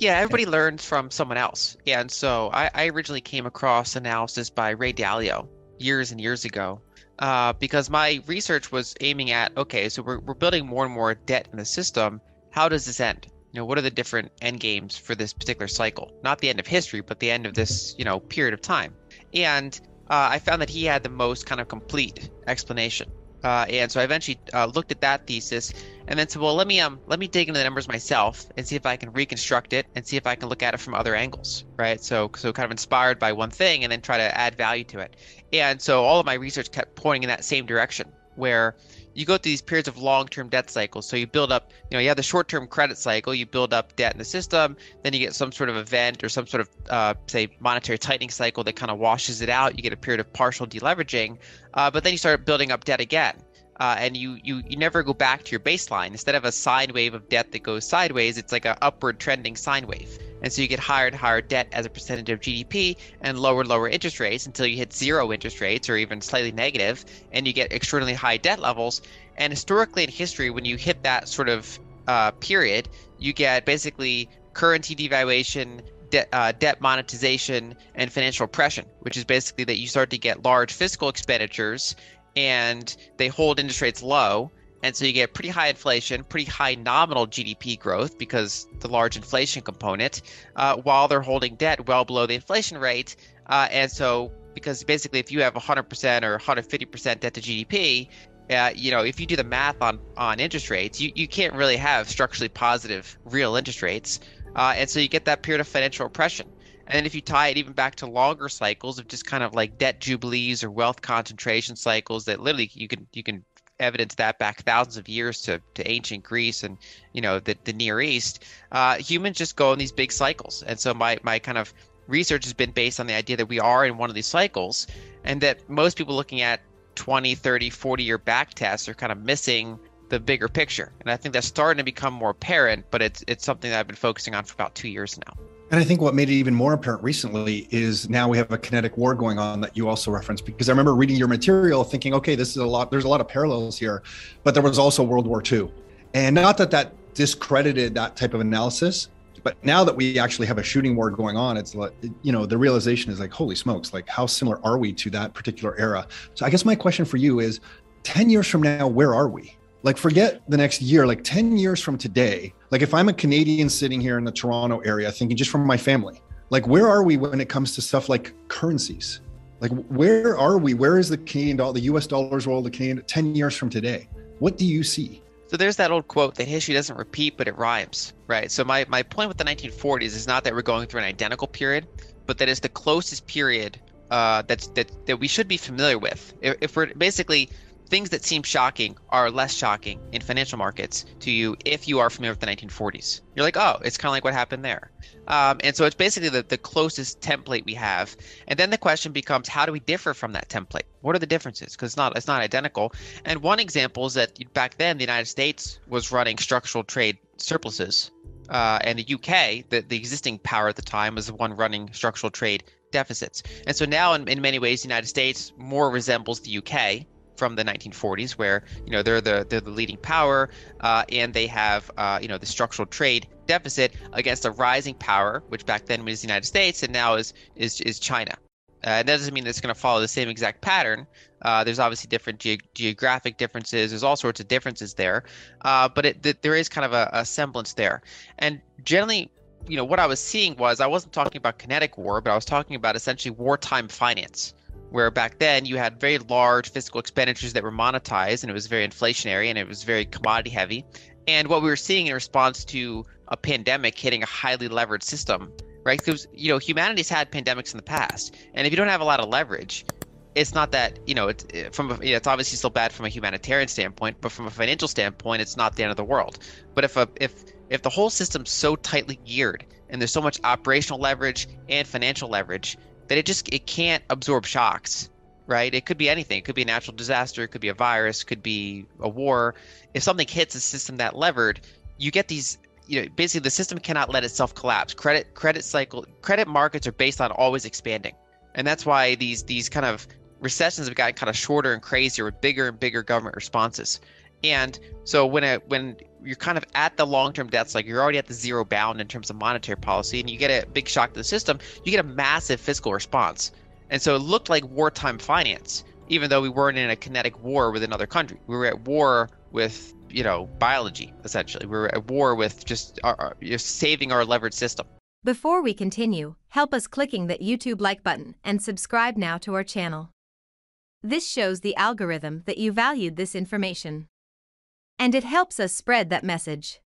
Yeah, everybody yeah. learns from someone else. Yeah, And so I, I, originally came across analysis by Ray Dalio years and years ago uh, because my research was aiming at okay, so we're, we're building more and more debt in the system. How does this end? You know, what are the different end games for this particular cycle? Not the end of history, but the end of this, you know, period of time. And uh, I found that he had the most kind of complete explanation. Uh, and so I eventually uh, looked at that thesis and then said, well, let me um let me dig into the numbers myself and see if I can reconstruct it and see if I can look at it from other angles, right? So so kind of inspired by one thing and then try to add value to it. And so all of my research kept pointing in that same direction, where you go through these periods of long-term debt cycles. So you build up, you know, you have the short-term credit cycle, you build up debt in the system, then you get some sort of event or some sort of, uh, say, monetary tightening cycle that kind of washes it out. You get a period of partial deleveraging, uh, but then you start building up debt again. Uh, and you, you you never go back to your baseline. Instead of a sine wave of debt that goes sideways, it's like an upward trending sine wave. And so you get higher and higher debt as a percentage of GDP and lower and lower interest rates until you hit zero interest rates or even slightly negative, and you get extraordinarily high debt levels. And historically in history, when you hit that sort of uh, period, you get basically currency devaluation, de- uh, debt monetization, and financial oppression, which is basically that you start to get large fiscal expenditures and they hold interest rates low and so you get pretty high inflation, pretty high nominal GDP growth because the large inflation component, uh, while they're holding debt well below the inflation rate. Uh, and so, because basically, if you have 100% or 150% debt to GDP, uh, you know, if you do the math on, on interest rates, you, you can't really have structurally positive real interest rates. Uh, and so you get that period of financial oppression. And then if you tie it even back to longer cycles of just kind of like debt jubilees or wealth concentration cycles that literally you can you can evidence that back thousands of years to, to ancient Greece and you know the, the Near East, uh, humans just go in these big cycles. And so my, my kind of research has been based on the idea that we are in one of these cycles and that most people looking at 20, 30, 40 year back tests are kind of missing the bigger picture. And I think that's starting to become more apparent, but it's it's something that I've been focusing on for about two years now. And I think what made it even more apparent recently is now we have a kinetic war going on that you also referenced because I remember reading your material thinking, okay, this is a lot, there's a lot of parallels here, but there was also World War II. And not that that discredited that type of analysis, but now that we actually have a shooting war going on, it's like, you know, the realization is like, holy smokes, like how similar are we to that particular era? So I guess my question for you is 10 years from now, where are we? Like forget the next year like 10 years from today. Like if i'm a canadian sitting here in the toronto area thinking just from my family like where are we when it comes to stuff like currencies? Like where are we? Where is the canadian dollar the us dollars world the canadian 10 years from today? What do you see? So there's that old quote that history doesn't repeat but it rhymes right? So my, my point with the 1940s is not that we're going through an identical period but that it's the closest period uh, that's that that we should be familiar with. If, if we're basically things that seem shocking are less shocking in financial markets to you if you are familiar with the 1940s. You're like, oh, it's kind of like what happened there. Um, and so it's basically the, the closest template we have. And then the question becomes, how do we differ from that template? What are the differences? Because it's not it's not identical. And one example is that back then the United States was running structural trade surpluses, uh, and the UK, the, the existing power at the time, was the one running structural trade deficits. And so now, in, in many ways, the United States more resembles the UK from the 1940s, where you know they're the they're the leading power, uh, and they have uh, you know the structural trade deficit against a rising power, which back then was the United States, and now is is is China. Uh, that doesn't mean it's going to follow the same exact pattern. Uh, there's obviously different ge- geographic differences. There's all sorts of differences there, uh, but it, th- there is kind of a, a semblance there. And generally, you know, what I was seeing was I wasn't talking about kinetic war, but I was talking about essentially wartime finance where back then you had very large fiscal expenditures that were monetized and it was very inflationary and it was very commodity heavy. And what we were seeing in response to a pandemic hitting a highly leveraged system, right? Because you know humanity's had pandemics in the past, and if you don't have a lot of leverage, it's not that you know it's eh, from a, you know, it's obviously still bad from a humanitarian standpoint, but from a financial standpoint, it's not the end of the world. But if a if if the whole system's so tightly geared and there's so much operational leverage and financial leverage, that it just it can't absorb shocks right? It could be anything. It could be a natural disaster. It could be a virus. Could be a war. If something hits a system that levered you get these you know basically the system cannot let itself collapse. Credit credit cycle credit markets are based on always expanding. And that's why these these kind of recessions have gotten kind of shorter and crazier with bigger and bigger government responses And so when a when you're kind of at the long-term debts, like you're already at the zero bound in terms of monetary policy, and you get a big shock to the system, you get a massive fiscal response. And so it looked like wartime finance, even though we weren't in a kinetic war with another country. We were at war with, you know, biology, essentially. We were at war with just, our, our, saving our levered system. Before we continue, help us clicking that YouTube like button and subscribe now to our channel. This shows the algorithm that you valued this information. And it helps us spread that message.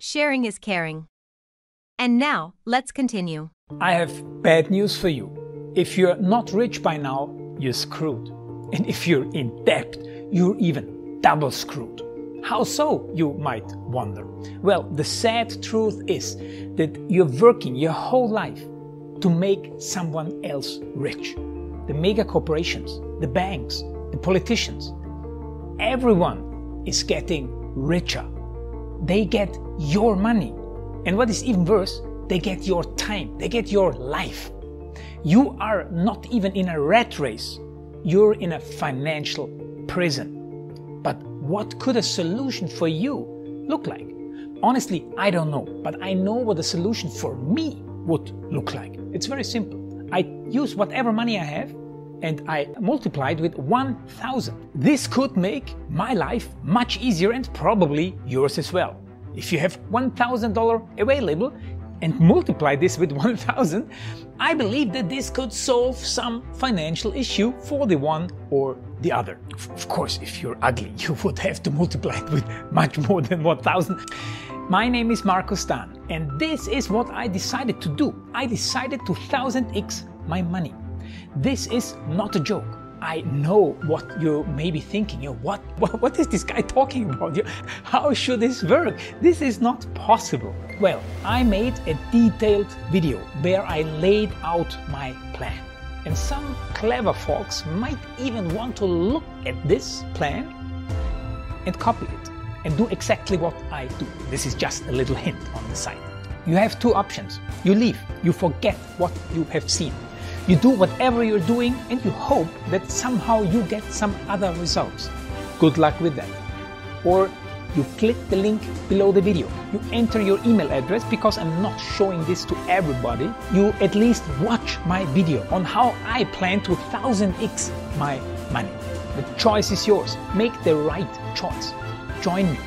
Sharing is caring. And now, let's continue. I have bad news for you. If you're not rich by now, you're screwed. And if you're in debt, you're even double screwed. How so, you might wonder? Well, the sad truth is that you're working your whole life to make someone else rich. The mega corporations, the banks, the politicians, everyone is getting richer. They get your money. And what is even worse, they get your time, they get your life. You are not even in a rat race, you're in a financial prison. But what could a solution for you look like? Honestly, I don't know, but I know what a solution for me would look like. It's very simple. I use whatever money I have and I multiplied with 1000. This could make my life much easier and probably yours as well. If you have $1,000 available, and multiply this with 1000, I believe that this could solve some financial issue for the one or the other. Of course, if you're ugly, you would have to multiply it with much more than 1000. My name is Marco Stan, and this is what I decided to do. I decided to 1000x my money. This is not a joke. I know what you may be thinking. You know, what, what, what is this guy talking about? You, how should this work? This is not possible. Well, I made a detailed video where I laid out my plan. And some clever folks might even want to look at this plan and copy it and do exactly what I do. This is just a little hint on the side. You have two options. You leave, you forget what you have seen you do whatever you're doing and you hope that somehow you get some other results. Good luck with that. Or you click the link below the video. You enter your email address because I'm not showing this to everybody. You at least watch my video on how I plan to 1000x my money. The choice is yours. Make the right choice. Join me.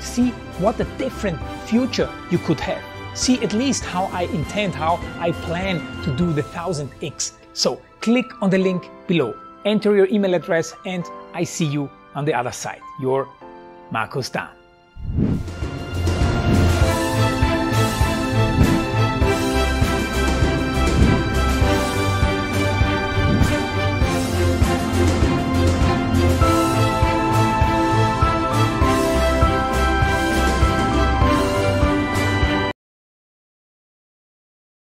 See what a different future you could have see at least how I intend, how I plan to do the 1000x. So click on the link below, enter your email address, and I see you on the other side. Your Marco Stan.